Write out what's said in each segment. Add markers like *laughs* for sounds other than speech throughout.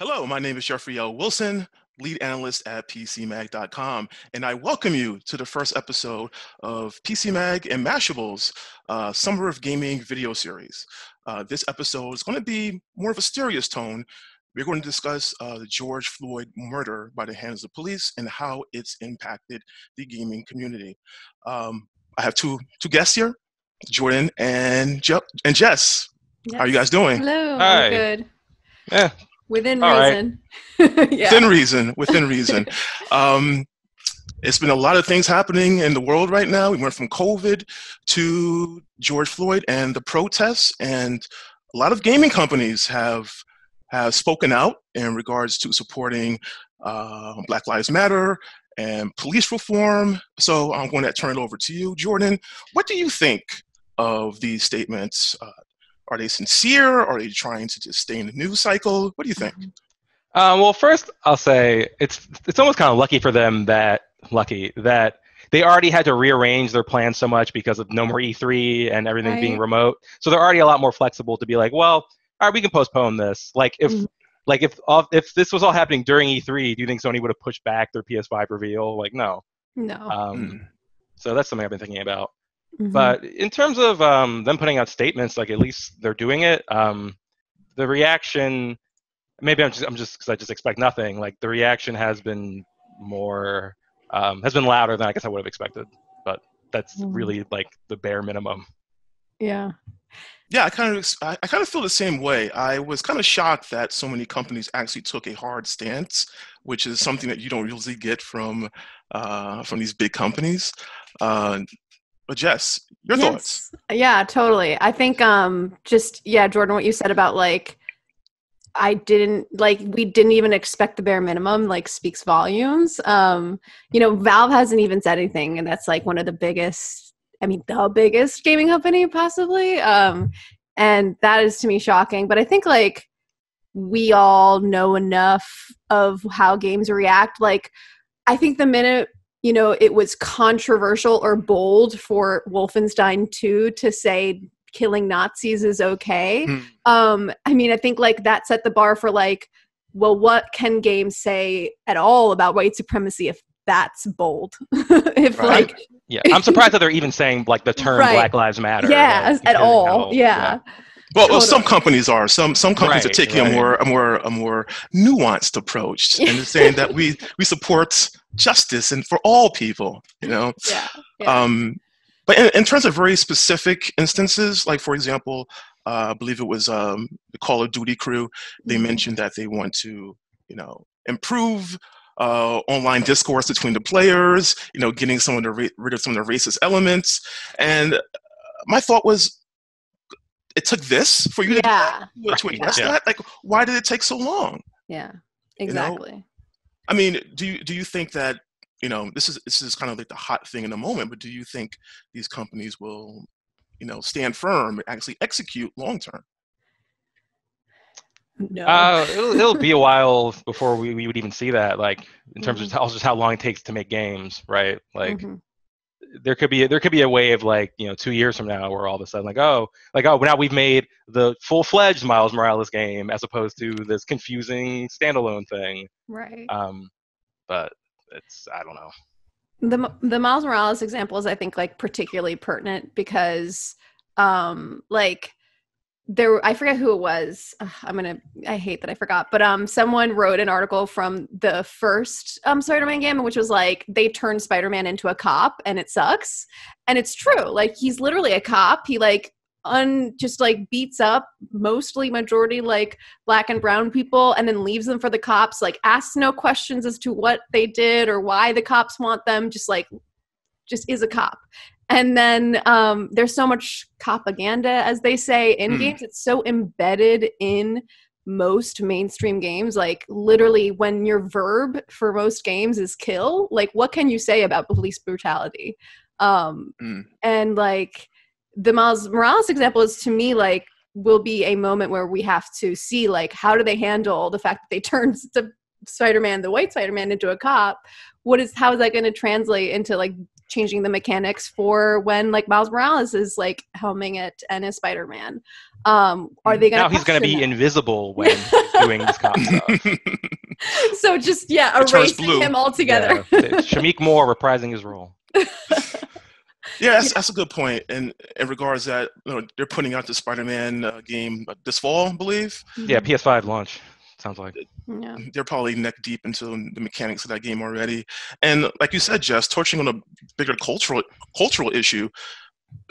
Hello, my name is Jeffrey L. Wilson, lead analyst at PCMag.com, and I welcome you to the first episode of PCMag and Mashable's, uh, Summer of Gaming video series. Uh, this episode is going to be more of a serious tone. We're going to discuss uh, the George Floyd murder by the hands of the police and how it's impacted the gaming community. Um, I have two two guests here, Jordan and Je- and Jess. Yes. How are you guys doing? Hello. Hi. I'm good. Yeah. Within All right. reason. *laughs* yeah. within reason within reason *laughs* um it's been a lot of things happening in the world right now we went from covid to george floyd and the protests and a lot of gaming companies have have spoken out in regards to supporting uh, black lives matter and police reform so i'm going to turn it over to you jordan what do you think of these statements uh, are they sincere are they trying to just stay in the news cycle what do you think Um, well, first I'll say it's it's almost kind of lucky for them that lucky that they already had to rearrange their plans so much because of no more E3 and everything being remote. So they're already a lot more flexible to be like, well, all right, we can postpone this. Like if Mhm. like if all- if this was all happening during E3, do you think Sony would have pushed back their PS5 reveal? Like no. No. Um, Mm. So that's something I've been thinking about. Mhm. But in terms of um, them putting out statements, like at least they're doing it. Um, the reaction, maybe I'm just I'm just because I just expect nothing. Like the reaction has been more um, has been louder than I guess I would have expected. But that's Mhm. really like the bare minimum. yeah. Yeah, I kind of I, I kind of feel the same way. I was kind of shocked that so many companies actually took a hard stance, which is something that you don't usually get from uh, from these big companies. Uh, but Jess, your thoughts? Yeah, totally. I think um just yeah, Jordan, what you said about like I didn't like we didn't even expect the bare minimum like speaks volumes. Um, you know, Valve hasn't even said anything, and that's like one of the biggest I mean the biggest gaming company possibly. Um and that is to me shocking. But I think like we all know enough of how games react. Like I think the minute you know it was controversial or bold for Wolfenstein 2 to say killing Nazis is okay. Hmm. Um I mean I think like that set the bar for like well what can games say at all about white supremacy if that's bold. *laughs* if Right. like Yeah, I'm surprised that they're even saying like the term *laughs* Right. Black Lives Matter. yeah, like, at considering all. how- yeah. Well, well, some companies are. Some some companies are Right, taking a more a more a more nuanced approach *laughs* and they're saying that we we support justice and for all people. You know. Yeah. yeah. Um, but in, in terms of very specific instances, like for example, uh, I believe it was um, the Call of Duty crew. They Mhm. mentioned that they want to, you know, improve uh, online discourse between the players. You know, getting some of the ra- rid of some of the racist elements. And uh, my thought was, it took this for you to, yeah. to address Yeah. that. Like, why did it take so long? Yeah. know, Exactly. I mean, do you do you think that you know this is this is kind of like the hot thing in the moment, but do you think these companies will, you know, stand firm and actually execute long term? no. Uh, it'll, it'll be a while before we, we would even see that. Like in terms Mhm. of how, just how long it takes to make games, right? Like Mhm. There could be there could be a way of like you know two years from now where all of a sudden like oh like oh now we've made the full fledged Miles Morales game as opposed to this confusing standalone thing. right. Um, but it's I don't know. the the Miles Morales example is I think like particularly pertinent because um like there I forget who it was. Ugh, I'm gonna I hate that I forgot, but um someone wrote an article from the first um Spider-Man game which was like they turned Spider-Man into a cop and it sucks. And it's true. Like he's literally a cop. He like un just like beats up mostly majority like black and brown people and then leaves them for the cops like asks no questions as to what they did or why the cops want them just like just is a cop and then um, there's so much propaganda as they say in Mm. games it's so embedded in most mainstream games like literally when your verb for most games is kill like what can you say about police brutality um Mm. and like the miles morales example is to me like will be a moment where we have to see like how do they handle the fact that they *laughs* turned the spider-man the white spider-man into a cop what is how is that going to translate into like changing the mechanics for when like Miles Morales is like helming it and is Spider Man. Um, are they going to now he's going to be that? invisible when *laughs* doing this cop stuff. *laughs* so just yeah, It erasing him altogether. Yeah, *laughs* Shameik Moore reprising his role. Yeah, that's, that's a good point. And in regards that you know, they're putting out the Spider-Man uh, game uh, this fall, I believe. Yeah, PS5 launch. Sounds like. yeah. They're probably neck deep into the mechanics of that game already. And like you said, Jess, touching on a bigger cultural cultural issue,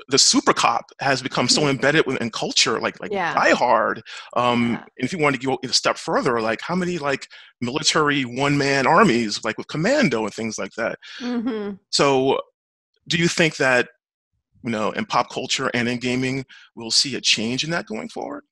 the super cop has become so *laughs* embedded in culture, like like Yeah. Die Hard. Um, Yeah. And if you want to go a step further, like how many like military one man armies, like with Commando and things like that. hmm So, do you think that, you know, in pop culture and in gaming, we'll see a change in that going forward?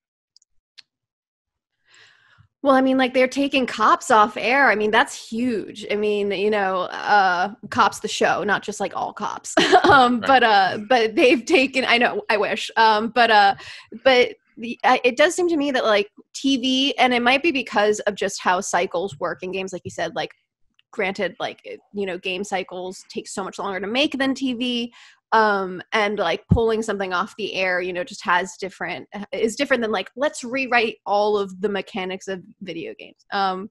Well, I mean, like they're taking cops off air. I mean, that's huge. I mean, you know, uh, cops the show, not just like all cops. *laughs* um, Right. But uh, but they've taken. I know. I wish. Um, but uh, but the, I, it does seem to me that like TV, and it might be because of just how cycles work in games. Like you said, like granted, like you know, game cycles take so much longer to make than TV. Um, and like pulling something off the air, you know, just has different is different than like let's rewrite all of the mechanics of video games. Um,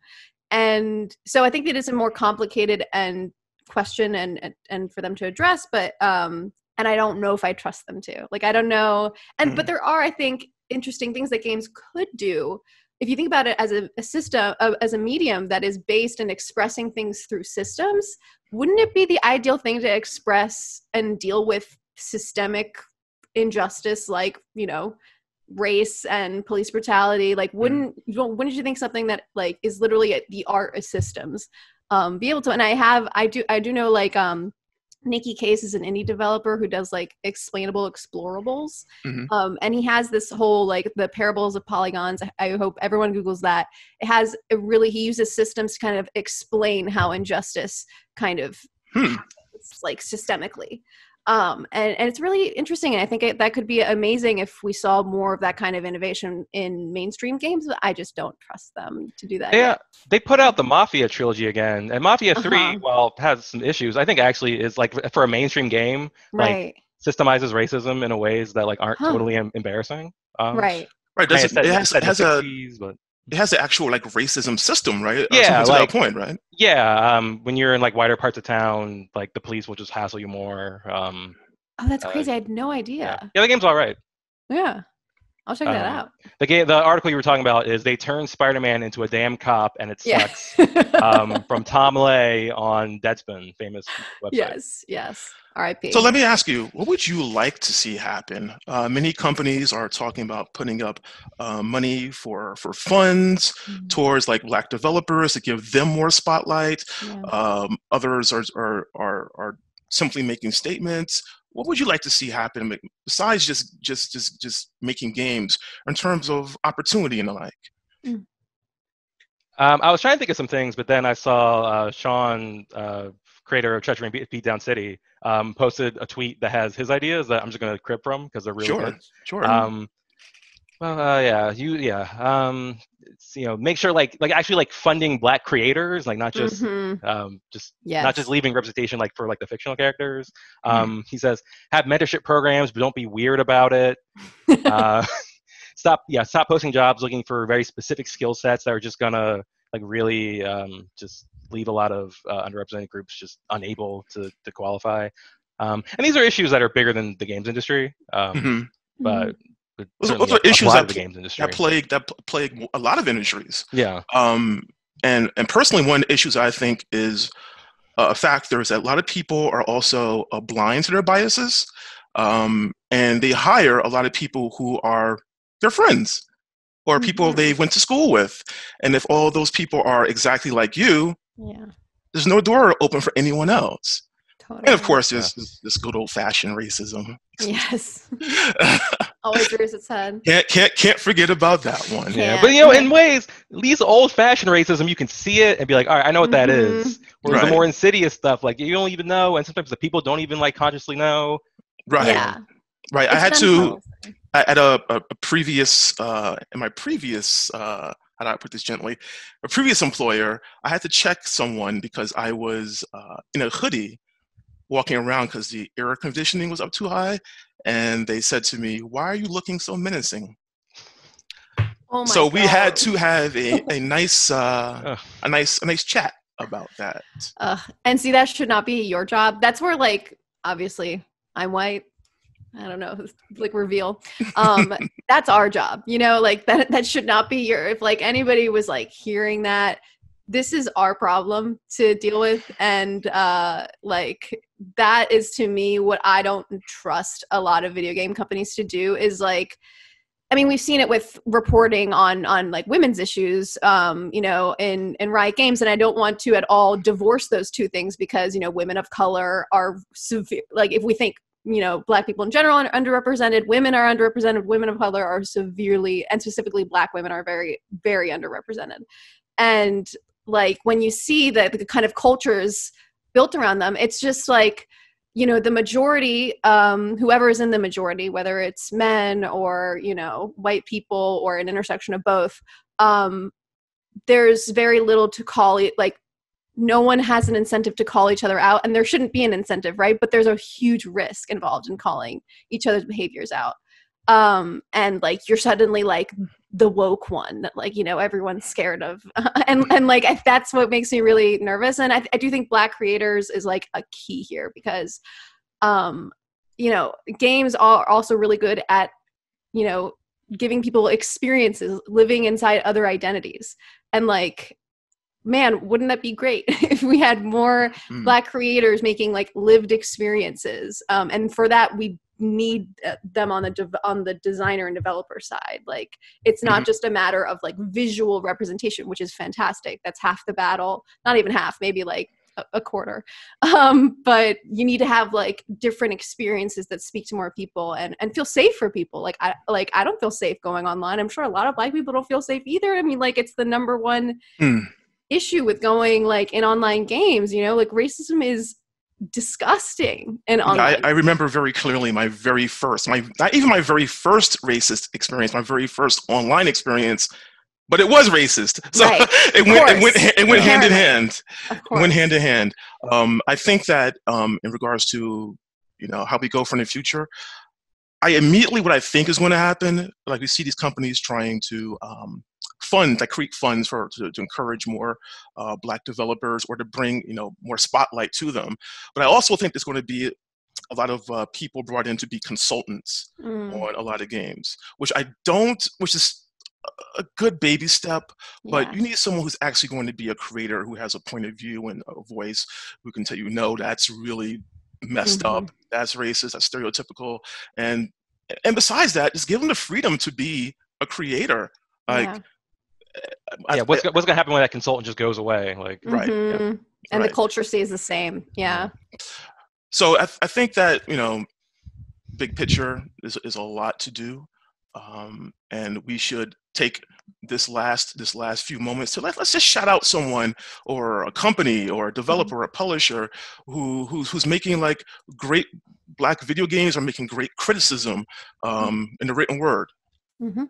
and so I think that it's a more complicated and question and and, and for them to address, but um, and I don't know if I trust them to. Like I don't know, and but there are I think interesting things that games could do if you think about it as a, a system uh, as a medium that is based in expressing things through systems wouldn't it be the ideal thing to express and deal with systemic injustice like you know race and police brutality? Like wouldn't you wouldn't you think something that like is literally at the art of systems? Um be able to and i have i do i do know like um Nicky Case is an indie developer who does like explainable explorables. Mhm. Um, and he has this whole like the parables of polygons. I, I hope everyone Googles that. It has a really, he uses systems to kind of explain how injustice kind of Hmm. happens, like systemically. Um, and, and it's really interesting. And I think it, that could be amazing if we saw more of that kind of innovation in mainstream games. But I just don't trust them to do that. Yeah, yet. they put out the Mafia trilogy again, and Mafia Uh-huh. Three, while it has some issues, I think actually is like for a mainstream game, like, Right. systemizes racism in a ways that like aren't Huh. totally em- embarrassing. Um, right. Right. I Does it, it has it has a but it has the actual like racism system, right? Uh, Yeah, something to like- that point, right? yeah, um, when you're in like wider parts of town, like the police will just hassle you more. Um, Oh, that's Uh, crazy. I had no idea. yeah. yeah, the game's all right. Yeah. I'll check that Um, out. The game, the article you were talking about is they turned Spider-Man into a damn cop, and it Yeah. sucks. *laughs* um, from Tom Ley on Deadspin, famous website. yes. Yes. R.I.P. So let me ask you, what would you like to see happen? Uh, many companies are talking about putting up uh, money for for funds Mhm. towards like black developers to give them more spotlight. Yeah. Um, others are, are are are simply making statements. What would you like to see happen besides just just just just making games in terms of opportunity and the like? Um, I was trying to think of some things, but then I saw uh, Sean, uh, creator of Treachery and Beat, Beat Down City, um, posted a tweet that has his ideas that I'm just going to crib from because they're really sure, good. sure. Um, well, uh, yeah, you, yeah. Um, it's, you know, make sure like like actually like funding black creators, like not just Mhm. um, just Yes. not just leaving representation like for like the fictional characters. Mhm. Um, He says have mentorship programs, but don't be weird about it. *laughs* uh, *laughs* stop, yeah, stop posting jobs looking for very specific skill sets that are just gonna like really um, just leave a lot of uh, underrepresented groups just unable to to qualify. Um, and these are issues that are bigger than the games industry, um, Mhm. but. But Those- certainly those are a- a issues that of the games industry. That plague that plague a lot of industries. yeah, Um, and and personally, one of the issues I think is a factor is that a lot of people are also uh, blind to their biases, um, and they hire a lot of people who are their friends or people Mhm. they went to school with, and if all those people are exactly like you, Yeah. there's no door open for anyone else. Totally. And of course, there's this, this good old fashioned racism. Yes. *laughs* Always rears its head. can't can't can't forget about that one. Yeah. yeah. But you know, in ways, these old-fashioned racism, you can see it and be like, all right, I know what that Mhm. is. Whereas Right. the more insidious stuff, like you don't even know, and sometimes the people don't even like consciously know. Right, Yeah. right. I had to. I- at a, a, a previous uh, in my previous uh, how do I put this gently? A previous employer, I had to check someone because I was uh, in a hoodie walking around because the air conditioning was up too high, and they said to me, "Why are you looking so menacing?" Oh my so we had to have a, a *laughs* nice uh, a nice a nice chat about that. Ugh. and see, that should not be your job. That's where, like, obviously, I'm white. I don't know, *laughs* like reveal. Um, *laughs* that's our job, you know. Like that. That should not be your. If like anybody was like hearing that, this is our problem to deal with, and uh, like that is to me what I don't trust a lot of video game companies to do is like I mean, we've seen it with reporting on on like women's issues, um, you know, in in Riot Games, and I don't want to at all divorce those two things because you know women of color are severe. Like if we think you know black people in general are underrepresented, women are underrepresented, women of color are severely, and specifically black women are very very underrepresented, and like when you see that the kind of cultures built around them, it's just like you know the majority um whoever is in the majority whether it's men or you know white people or an intersection of both um there's very little to call it like no one has an incentive to call each other out and there shouldn't be an incentive right? But there's a huge risk involved in calling each other's behaviors out. Um and like you're suddenly like the woke one that like you know everyone's scared of. *laughs* And and like I, that's what makes me really nervous. And I, I do think black creators is like a key here because um you know games are also really good at you know giving people experiences living inside other identities. And like man wouldn't that be great *laughs* if we had more Mm. black creators making like lived experiences? Um, and for that we need uh, them on the dev- on the designer and developer side. Like it's not Mhm. just a matter of like visual representation which is fantastic. That's half the battle not even half maybe like a, a quarter. *laughs* Um, but you need to have like different experiences that speak to more people and and feel safe for people. Like i like i don't feel safe going online. I'm sure a lot of black people don't feel safe either. I mean like it's the number one Hmm. issue with going like in online games you know? Like racism is disgusting and I, online I remember very clearly my very first, my not even my very first racist experience, my very first online experience, but it was racist. *laughs* So Right. *laughs* it, went, it went it went hand in hand. It went hand in hand. Um, I think that um, in regards to you know how we go for the future, I immediately what I think is going to happen, like we see these companies trying to um, fund, like create funds for to, to encourage more uh, black developers or to bring you know more spotlight to them. But I also think there's going to be a lot of uh, people brought in to be consultants Mm, on a lot of games, which I don't, which is a good baby step, but yeah. you need someone who's actually going to be a creator who has a point of view and a voice who can tell you, no, that's really messed Mhm. up, that's racist, that's stereotypical, and and besides that, just give them the freedom to be a creator. Like, yeah. I- yeah, what's, what's gonna happen when that consultant just goes away? Like, right, yeah, Mhm. and right. the culture stays the same yeah so I, I think that you know big picture is, is a lot to do um, and we should take this last this last few moments to let, let's just shout out someone or a company or a developer or a publisher who who's, who's making like great black video games or making great criticism um, in the written word hmm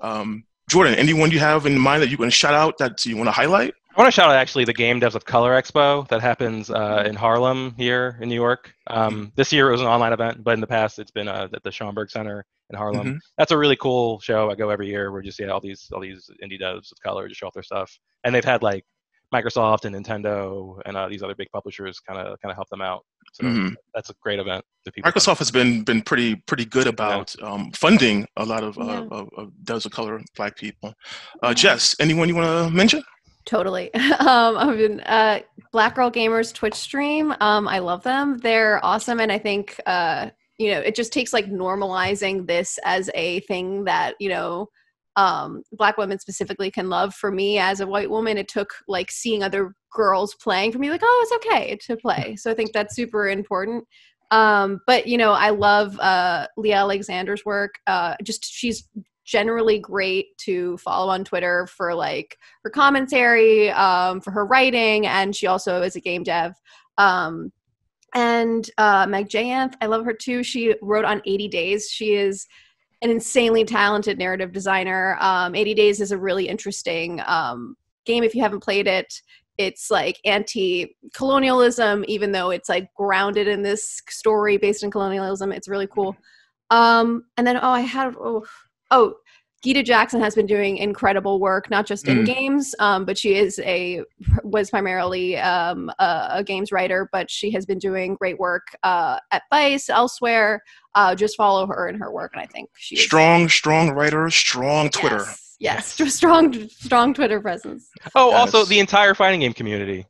um, jordan anyone you have in mind that you're going to shout out that you want to highlight I want to shout out actually the Game Devs of Color Expo that happens uh, in Harlem here in New York. Um, this year it was an online event, but in the past it's been uh, at the Schomburg Center in Harlem. Mhm. That's a really cool show. I go every year where you see all these all these indie devs of color just show off their stuff, and they've had like Microsoft and Nintendo and uh, these other big publishers kind of kind of help them out. So Mhm. that's a great event. that people come Microsoft has been been pretty pretty good about um, funding a lot of, uh, Yeah. of, of devs of color black people. Uh, Jess, anyone you want to mention? Totally. *laughs* Um, I've been uh, Black Girl Gamers Twitch stream. Um, I love them. They're awesome, and I think uh, you know it just takes like normalizing this as a thing that you know um, Black women specifically can love. For me, as a white woman, it took like seeing other girls playing for me, like oh, it's okay to play. So I think that's super important. Um, but you know, I love uh, Leigh Alexander's work. Uh, just she's generally great to follow on Twitter for like her commentary, um, for her writing, and she also is a game dev. Um, and uh, Meg Jayanth, I love her too. She wrote on 80 Days. She is an insanely talented narrative designer. Um, 80 Days is a really interesting um, game if you haven't played it. it's like anti-colonialism, even though it's like grounded in this story based in colonialism. It's really cool. Um, and then oh, I had oh, oh Gita Jackson has been doing incredible work, not just in Mm. games, um, but she is a was primarily um, a, a games writer, but she has been doing great work uh, at Vice, elsewhere. Uh, just follow her and her work, and I think she is Strong, strong writer, strong Twitter. Yes, yes, *laughs* strong, strong Twitter presence. Oh, also the entire fighting game community.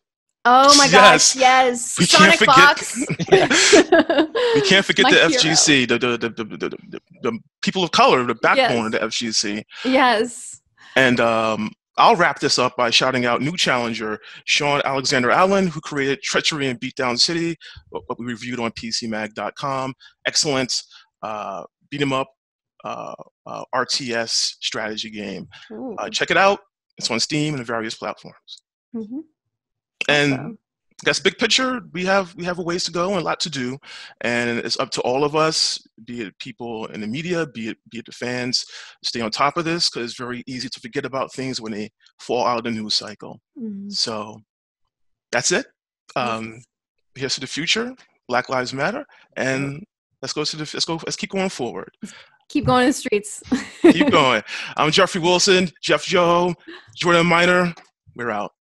Oh my gosh, yes, We Sonic can't Fox. *laughs* We can't forget *laughs* My the hero. FGC, the the, the, the, people of color, the backbone of the FGC. Yes. And um, I'll wrap this up by shouting out new challenger Sean Alexander Allen, who created Treachery in Beatdown City, what we reviewed on PCMag.com. Excellent uh, beat 'em up uh, uh, RTS strategy game. Uh, check it out. It's on Steam and various platforms. Mhm. And Awesome. That's big picture. We have we have a ways to go and a lot to do, and it's up to all of us, be it people in the media, be it be it the fans, stay on top of this because it's very easy to forget about things when they fall out of the news cycle. Mhm. So that's it. Um, here's to the future. Black Lives Matter, and let's go to the let's go let's keep going forward. Keep going in the streets. *laughs* Keep going. I'm Jeffrey Wilson, Jess Joho, Jordan Minor. We're out.